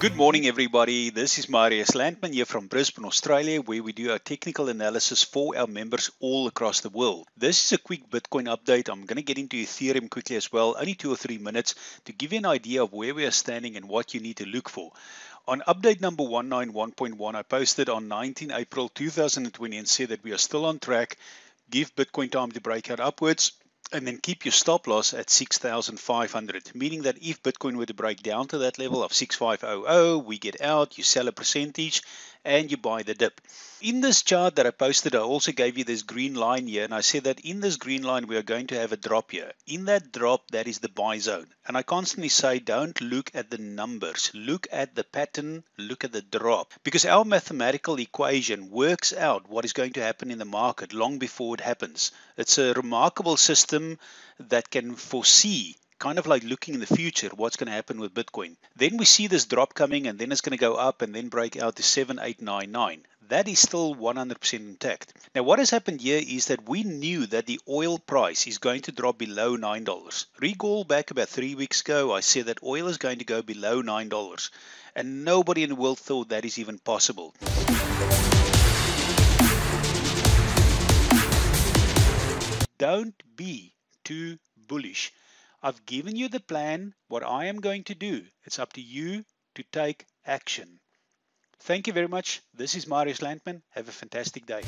Good morning, everybody. This is Marius Landman here from Brisbane, Australia, where we do our technical analysis for our members all across the world. This is a quick Bitcoin update. I'm going to get into Ethereum quickly as well, only two or three minutes to give you an idea of where we are standing and what you need to look for. On update number 191.1, I posted on 19 April 2020 and said that we are still on track. Give Bitcoin time to break out upwards and then keep your stop loss at 6,500, meaning that if Bitcoin were to break down to that level of 6500, we get out, you sell a percentage, and you buy the dip. In this chart that I posted, I also gave you this green line here, and I said that in this green line, we are going to have a drop here. In that drop, that is the buy zone. And I constantly say, don't look at the numbers, look at the pattern, look at the drop, because our mathematical equation works out what is going to happen in the market long before it happens. It's a remarkable system that can foresee kind of like looking in the future, what's going to happen with Bitcoin. Then we see this drop coming and then it's going to go up and then break out to 7899. That is still 100% intact. Now, what has happened here is that we knew that the oil price is going to drop below $9. Recall back about three weeks ago, I said that oil is going to go below $9, and nobody in the world thought that is even possible. Don't be too bullish. I've given you the plan, what I am going to do. It's up to you to take action. Thank you very much. This is Marius Landman. Have a fantastic day.